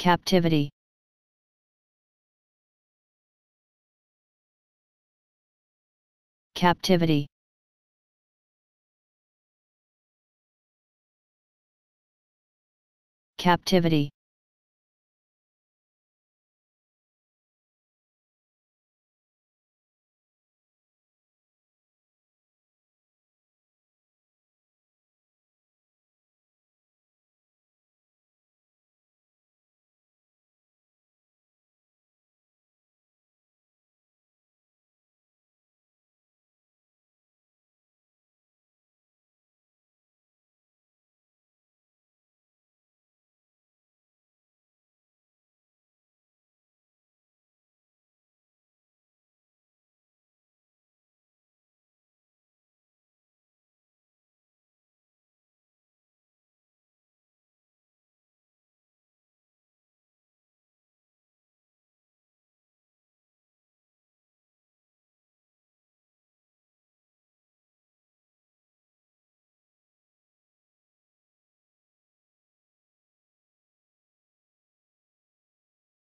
captivity. Captivity. Captivity.